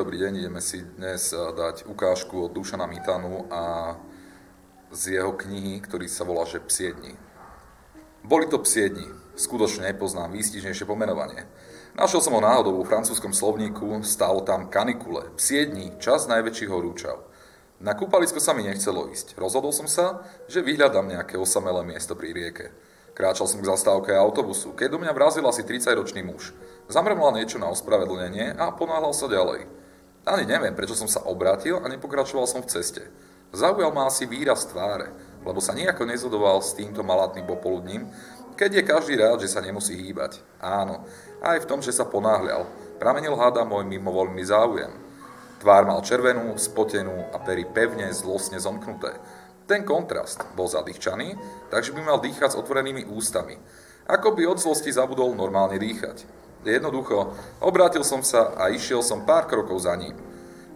Dobrý deň, ideme si dnes uh, dať ukážku od Dušana Mitanu a z jeho knihy, ktorý sa volá, že Psiedni. Boli to psiedni, skutočne nepoznám výstižnejšie pomenovanie. Našiel som ho náhodou vo francúzskom slovníku, stálo tam kanikule, psiedni, čas najväčších horúčav. Na kúpalisko sa mi nechcelo ísť. Rozhodol som sa, že vyhľadám nejaké osamelé miesto pri rieke. Kráčal som k zastávke autobusu, keď do mňa vrazil asi 30-ročný muž. Zamrmlal niečo na ospravedlnenie a ponáhľal sa ďalej. Ani neviem, prečo som sa obrátil a nepokračoval som v ceste. Zaujal ma asi výraz tváre, lebo sa nejako nezhodoval s týmto malátnym popoludním, keď je každý rád, že sa nemusí hýbať. Áno, aj v tom, že sa ponáhľal. Pramenil háda môj mimovoľný záujem. Tvár mal červenú, spotenú a pery pevne, zlostne zomknuté. Ten kontrast bol zadýchčaný, takže by mal dýchať s otvorenými ústami. Ako by od zlosti zabudol normálne dýchať. Jednoducho, obrátil som sa a išiel som pár krokov za ním.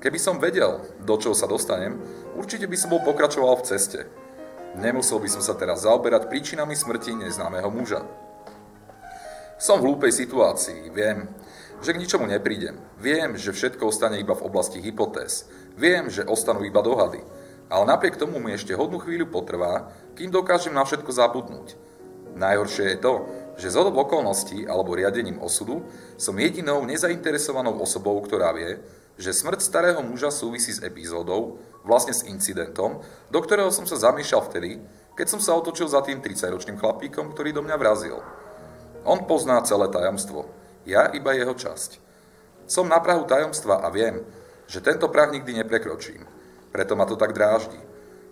Keby som vedel, do čoho sa dostanem, určite by som bol pokračoval v ceste. Nemusel by som sa teraz zaoberať príčinami smrti neznámeho muža. Som v hlúpej situácii, viem, že k ničomu neprídem. Viem, že všetko ostane iba v oblasti hypotéz. Viem, že ostanú iba dohady ale napriek tomu mi ešte hodnú chvíľu potrvá, kým dokážem na všetko zabudnúť. Najhoršie je to, že z okolností alebo riadením osudu som jedinou nezainteresovanou osobou, ktorá vie, že smrť starého muža súvisí s epizódou, vlastne s incidentom, do ktorého som sa zamiešal vtedy, keď som sa otočil za tým 30-ročným chlapíkom, ktorý do mňa vrazil. On pozná celé tajomstvo, ja iba jeho časť. Som na prahu tajomstva a viem, že tento prah nikdy neprekročím. Preto ma to tak dráždi.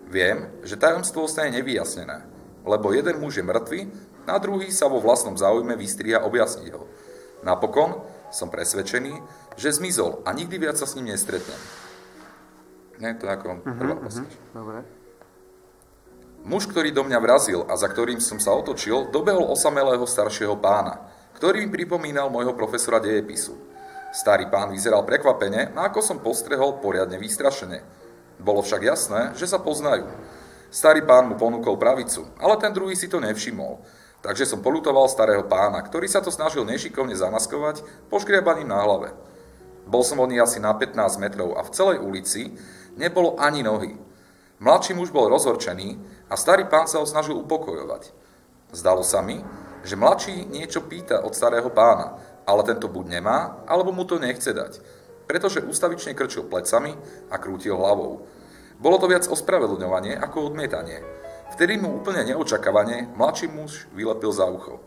Viem, že tajomstvo ostane nevyjasnené, lebo jeden muž je mŕtvy, a druhý sa vo vlastnom záujme vystria objasniť ho. Napokon som presvedčený, že zmizol a nikdy viac sa s ním nestretnem. Nie, to je ako uh-huh, prvá uh-huh, Dobre. Muž, ktorý do mňa vrazil a za ktorým som sa otočil, dobehol osamelého staršieho pána, ktorý mi pripomínal môjho profesora dejepisu. Starý pán vyzeral prekvapene a ako som postrehol, poriadne vystrašene. Bolo však jasné, že sa poznajú. Starý pán mu ponúkol pravicu, ale ten druhý si to nevšimol. Takže som polutoval starého pána, ktorý sa to snažil nešikovne zamaskovať poškriebaním na hlave. Bol som od asi na 15 metrov a v celej ulici nebolo ani nohy. Mladší muž bol rozhorčený a starý pán sa ho snažil upokojovať. Zdalo sa mi, že mladší niečo pýta od starého pána, ale tento buď nemá, alebo mu to nechce dať pretože ústavične krčil plecami a krútil hlavou. Bolo to viac ospravedlňovanie ako odmietanie. Vtedy mu úplne neočakávane mladší muž vylepil za ucho.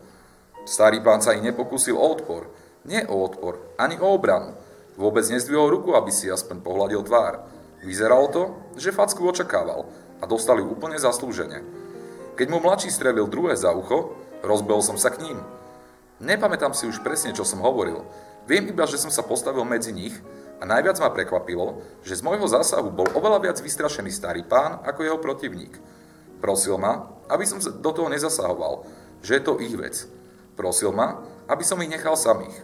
Starý pán sa i nepokúsil o odpor. Nie o odpor, ani o obranu. Vôbec nezdvihol ruku, aby si aspoň pohľadil tvár. Vyzeralo to, že facku očakával a dostali úplne zaslúžene. Keď mu mladší strelil druhé za ucho, rozbehol som sa k ním. Nepamätám si už presne, čo som hovoril, Viem iba, že som sa postavil medzi nich a najviac ma prekvapilo, že z môjho zásahu bol oveľa viac vystrašený starý pán ako jeho protivník. Prosil ma, aby som do toho nezasahoval, že je to ich vec. Prosil ma, aby som ich nechal samých.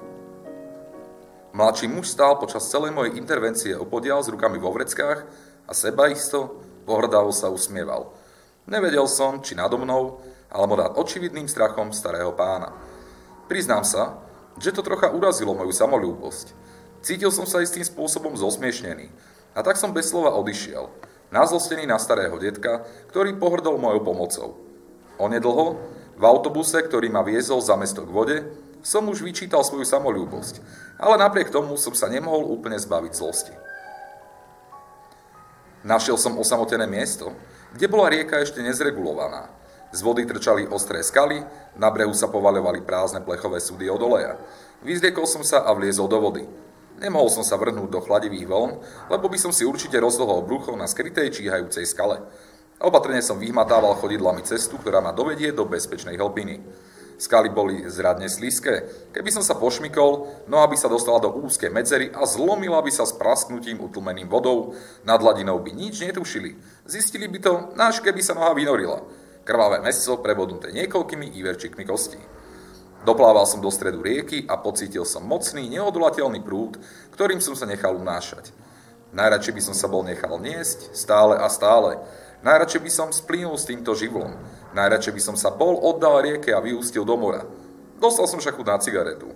Mladší muž stál počas celej mojej intervencie opodial s rukami vo vreckách a sebaisto, pohrdavo sa usmieval. Nevedel som, či nado mnou, alebo nad očividným strachom starého pána. Priznám sa, že to trocha urazilo moju samolúbosť. Cítil som sa istým spôsobom zosmiešnený a tak som bez slova odišiel, nazlostený na starého detka, ktorý pohrdol mojou pomocou. Onedlho, v autobuse, ktorý ma viezol za mesto k vode, som už vyčítal svoju samolúbosť, ale napriek tomu som sa nemohol úplne zbaviť zlosti. Našiel som osamotené miesto, kde bola rieka ešte nezregulovaná z vody trčali ostré skaly, na brehu sa povaľovali prázdne plechové súdy od oleja. Vyzliekol som sa a vliezol do vody. Nemohol som sa vrhnúť do chladivých vln, lebo by som si určite rozlohol brucho na skrytej číhajúcej skale. Opatrne som vyhmatával chodidlami cestu, ktorá ma dovedie do bezpečnej hlbiny. Skaly boli zradne slízke. Keby som sa pošmykol, no aby sa dostala do úzkej medzery a zlomila by sa s prasknutím utlmeným vodou, nad hladinou by nič netušili. Zistili by to, náš keby sa noha vynorila. Krvavé meso prebodnuté niekoľkými íverčikmi kostí. Doplával som do stredu rieky a pocítil som mocný, neodolateľný prúd, ktorým som sa nechal unášať. Najradšej by som sa bol nechal niesť, stále a stále. Najradšej by som splínul s týmto živlom. Najradšej by som sa bol oddal rieke a vyústil do mora. Dostal som však na cigaretu.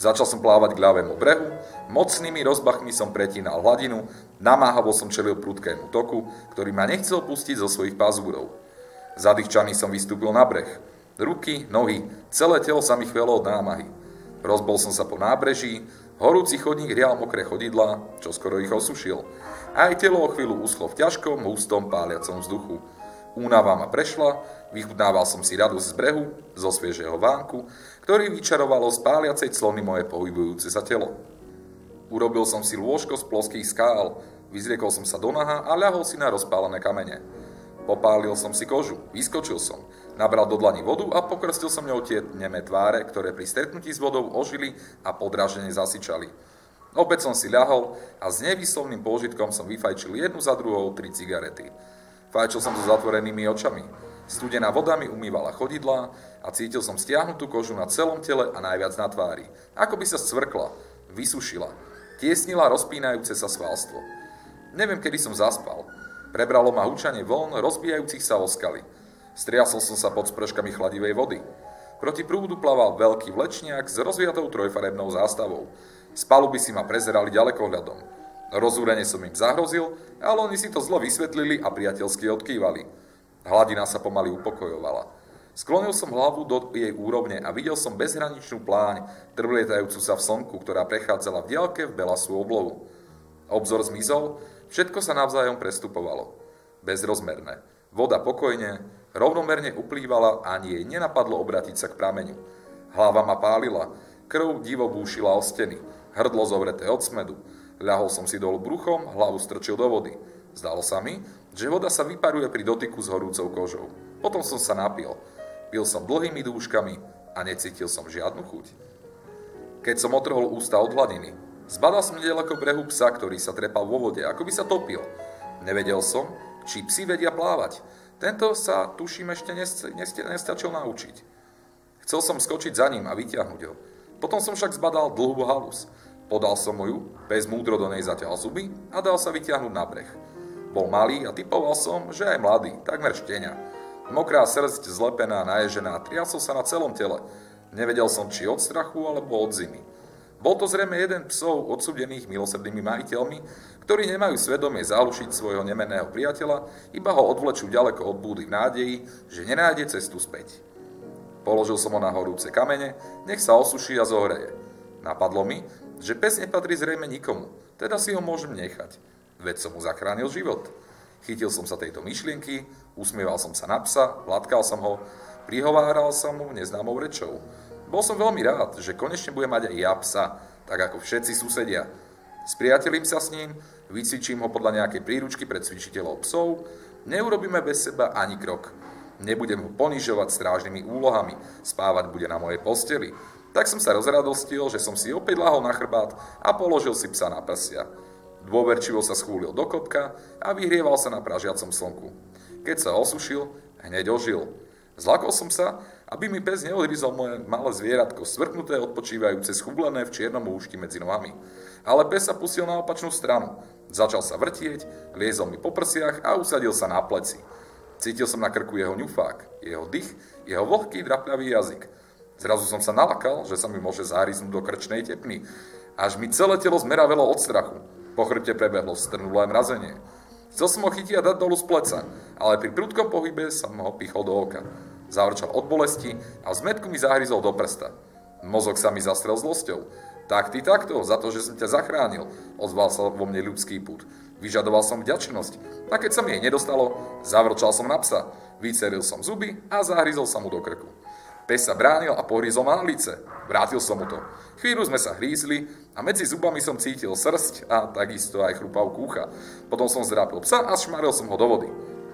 Začal som plávať k ľavému brehu, mocnými rozbachmi som pretínal hladinu, namáhavo som čelil prudkému toku, ktorý ma nechcel pustiť zo svojich pazúrov. Zadýchčaný som vystúpil na breh. Ruky, nohy, celé telo sa mi chvelo od námahy. Rozbol som sa po nábreží, horúci chodník hrial mokré chodidla, čo skoro ich osušil. Aj telo o chvíľu uschlo v ťažkom, hustom, páliacom vzduchu. Únava ma prešla, vychutnával som si radosť z brehu, zo sviežého vánku, ktorý vyčarovalo z páliacej clony moje pohybujúce sa telo. Urobil som si lôžko z ploských skál, vyzriekol som sa do naha a ľahol si na rozpálené kamene. Popálil som si kožu, vyskočil som, nabral do dlani vodu a pokrstil som ňou tie nemé tváre, ktoré pri stretnutí s vodou ožili a podrážene zasyčali. Opäť som si ľahol a s nevyslovným pôžitkom som vyfajčil jednu za druhou tri cigarety. Fajčil som so zatvorenými očami. Studená voda mi umývala chodidlá a cítil som stiahnutú kožu na celom tele a najviac na tvári. Ako by sa scvrkla, vysušila, tiesnila rozpínajúce sa svalstvo. Neviem, kedy som zaspal. Prebralo ma húčanie vln, rozbijajúcich sa o skaly. Striasol som sa pod sprškami chladivej vody. Proti prúdu plaval veľký vlečniak s rozviatou trojfarebnou zástavou. Z paluby si ma prezerali ďalekohľadom. Rozúrene som im zahrozil, ale oni si to zlo vysvetlili a priateľsky odkývali. Hladina sa pomaly upokojovala. Sklonil som hlavu do jej úrovne a videl som bezhraničnú pláň, trvlietajúcu sa v slnku, ktorá prechádzala v diaľke v belasú oblohu. Obzor zmizol, všetko sa navzájom prestupovalo. Bezrozmerné. Voda pokojne, rovnomerne uplývala a ani jej nenapadlo obratiť sa k prameňu. Hlava ma pálila, krv divo búšila o steny, hrdlo zovreté od smedu. Ľahol som si dolu bruchom, hlavu strčil do vody. Zdalo sa mi, že voda sa vyparuje pri dotyku s horúcou kožou. Potom som sa napil. Pil som dlhými dúškami a necítil som žiadnu chuť. Keď som otrhol ústa od hladiny, zbadal som nedaleko brehu psa, ktorý sa trepal vo vode, ako by sa topil. Nevedel som, či psi vedia plávať. Tento sa, tuším, ešte nestačil naučiť. Chcel som skočiť za ním a vyťahnuť ho. Potom som však zbadal dlhú halus. Podal som mu ju, bez múdro do nej zaťal zuby a dal sa vyťahnuť na breh. Bol malý a typoval som, že aj mladý, takmer štenia. Mokrá srdť zlepená, naježená, triasol sa na celom tele. Nevedel som, či od strachu alebo od zimy. Bol to zrejme jeden psov odsudených milosrdnými majiteľmi, ktorí nemajú svedomie zálušiť svojho nemenného priateľa, iba ho odvlečú ďaleko od búdy v nádeji, že nenájde cestu späť. Položil som ho na horúce kamene, nech sa osuší a zohreje. Napadlo mi, že pes nepatrí zrejme nikomu, teda si ho môžem nechať. Veď som mu zachránil život. Chytil som sa tejto myšlienky, usmieval som sa na psa, hladkal som ho, prihováral som mu neznámou rečou. Bol som veľmi rád, že konečne budem mať aj ja psa, tak ako všetci susedia. Spriatelím sa s ním, vycvičím ho podľa nejakej príručky pre cvičiteľov psov, neurobíme bez seba ani krok. Nebudem ho ponižovať strážnymi úlohami, spávať bude na mojej posteli, tak som sa rozradostil, že som si opäť lahol na chrbát a položil si psa na prsia. Dôverčivo sa schúlil do kopka a vyhrieval sa na pražiacom slnku. Keď sa osušil, hneď ožil. Zlakol som sa, aby mi pes neodrizol moje malé zvieratko, svrknuté, odpočívajúce, schublené v čiernom úšti medzi nohami. Ale pes sa pustil na opačnú stranu. Začal sa vrtieť, liezol mi po prsiach a usadil sa na pleci. Cítil som na krku jeho ňufák, jeho dých, jeho vlhký drapľavý jazyk. Zrazu som sa nalakal, že sa mi môže záriznúť do krčnej tepny. Až mi celé telo zmeravelo od strachu. Po chrbte prebehlo strnulé mrazenie. Chcel som ho chytiť a dať dolu z pleca, ale pri prudkom pohybe som ho pichol do oka. Zavrčal od bolesti a v zmetku mi zahryzol do prsta. Mozog sa mi zastrel zlosťou. Tak ty takto, za to, že som ťa zachránil, ozval sa vo mne ľudský put. Vyžadoval som vďačnosť. A keď sa mi jej nedostalo, zavrčal som na psa. Vyceril som zuby a zahryzol sa mu do krku. Pes sa bránil a pohrízol ma na lice. Vrátil som mu to. Chvíľu sme sa hrízli a medzi zubami som cítil srst a takisto aj chrupavku ucha. Potom som zdrapil psa a šmaril som ho do vody.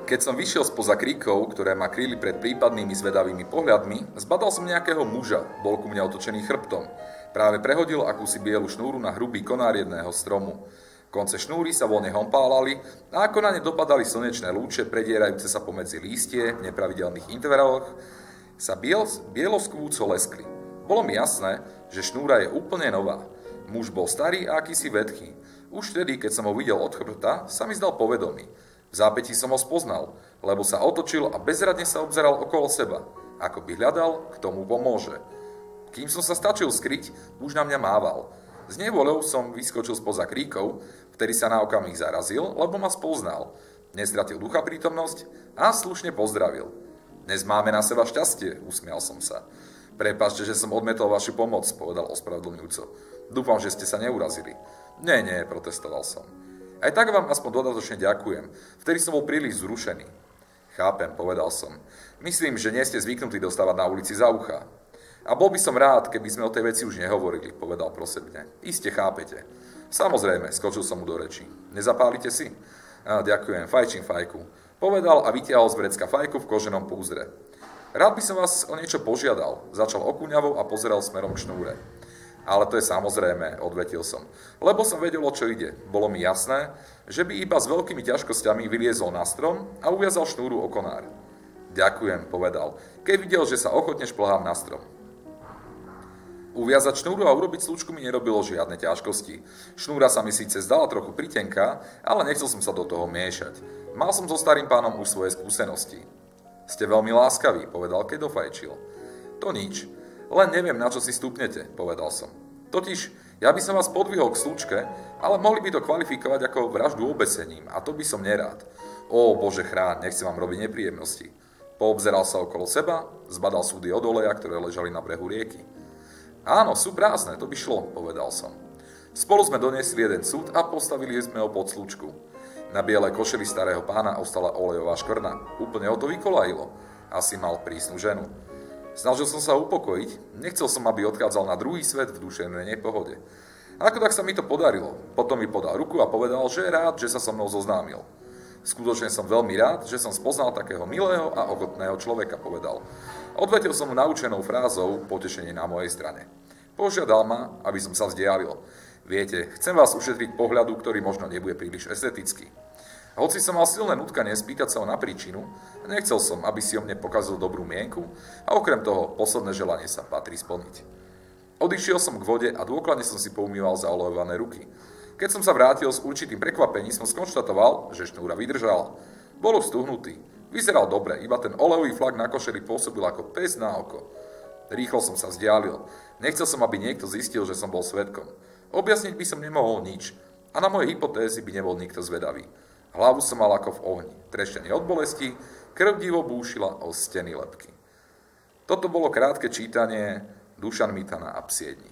Keď som vyšiel spoza kríkov, ktoré ma kryli pred prípadnými zvedavými pohľadmi, zbadal som nejakého muža, bol ku mňa otočený chrbtom. Práve prehodil akúsi bielu šnúru na hrubý konár jedného stromu. Konce šnúry sa voľne hompálali a ako na ne dopadali slnečné lúče, predierajúce sa pomedzi lístie nepravidelných intervaloch, sa biel, bieloskvúco leskli. Bolo mi jasné, že šnúra je úplne nová. Muž bol starý a akýsi vedchý. Už vtedy, keď som ho videl od chrbta, sa mi zdal povedomý. V zápäti som ho spoznal, lebo sa otočil a bezradne sa obzeral okolo seba, ako by hľadal, k tomu pomôže. Kým som sa stačil skryť, už na mňa mával. S nevoľou som vyskočil spoza kríkov, ktorý sa na okamih zarazil, lebo ma spoznal. Nestratil ducha prítomnosť a slušne pozdravil. Dnes máme na seba šťastie, usmial som sa. Prepašte, že som odmetol vašu pomoc, povedal ospravedlňujúco. Dúfam, že ste sa neurazili. Nie, nie, protestoval som. Aj tak vám aspoň dodatočne ďakujem. Vtedy som bol príliš zrušený. Chápem, povedal som. Myslím, že nie ste zvyknutí dostávať na ulici za ucha. A bol by som rád, keby sme o tej veci už nehovorili, povedal prosebne. Iste chápete. Samozrejme, skočil som mu do reči. Nezapálite si? A, ďakujem, fajčím fajku. Povedal a vytiahol z vrecka fajku v koženom púzdre. Rád by som vás o niečo požiadal. Začal okúňavo a pozeral smerom k šnúre. Ale to je samozrejme, odvetil som. Lebo som vedel, o čo ide. Bolo mi jasné, že by iba s veľkými ťažkosťami vyliezol na strom a uviazal šnúru o konár. Ďakujem, povedal, keď videl, že sa ochotne šplhám na strom. Uviazať šnúru a urobiť slučku mi nerobilo žiadne ťažkosti. Šnúra sa mi síce zdala trochu pritenká, ale nechcel som sa do toho miešať. Mal som so starým pánom už svoje skúsenosti. Ste veľmi láskaví, povedal, keď dofajčil. To nič, len neviem, na čo si stupnete, povedal som. Totiž, ja by som vás podvihol k slučke, ale mohli by to kvalifikovať ako vraždu obesením a to by som nerád. Ó, bože chráň, nechcem vám robiť nepríjemnosti. Poobzeral sa okolo seba, zbadal súdy od oleja, ktoré ležali na brehu rieky. Áno, sú prázdne, to by šlo, povedal som. Spolu sme doniesli jeden súd a postavili sme ho pod slučku. Na bielej košeli starého pána ostala olejová škvrna. Úplne ho to vykolajilo. Asi mal prísnu ženu. Snažil som sa upokojiť, nechcel som, aby odchádzal na druhý svet v duševnej nepohode. Ako tak sa mi to podarilo. Potom mi podal ruku a povedal, že je rád, že sa so mnou zoznámil. Skutočne som veľmi rád, že som spoznal takého milého a ochotného človeka, povedal. Odvetil som mu naučenou frázou potešenie na mojej strane. Požiadal ma, aby som sa vzdialil. Viete, chcem vás ušetriť pohľadu, ktorý možno nebude príliš estetický. Hoci som mal silné nutkanie spýtať sa ho na príčinu, nechcel som, aby si o mne pokazil dobrú mienku a okrem toho posledné želanie sa patrí splniť. Odišiel som k vode a dôkladne som si poumýval zaolejované ruky. Keď som sa vrátil s určitým prekvapením, som skonštatoval, že šnúra vydržala. Bolo stuhnutý, Vyzeral dobre, iba ten olejový flak na košeli pôsobil ako pes na oko. Rýchlo som sa vzdialil. Nechcel som, aby niekto zistil, že som bol svetkom. Objasniť by som nemohol nič. A na moje hypotézy by nebol nikto zvedavý. Hlavu som mal ako v ohni. Treštený od bolesti, krv divo búšila o steny lepky. Toto bolo krátke čítanie Dušan Mitana a psiedni.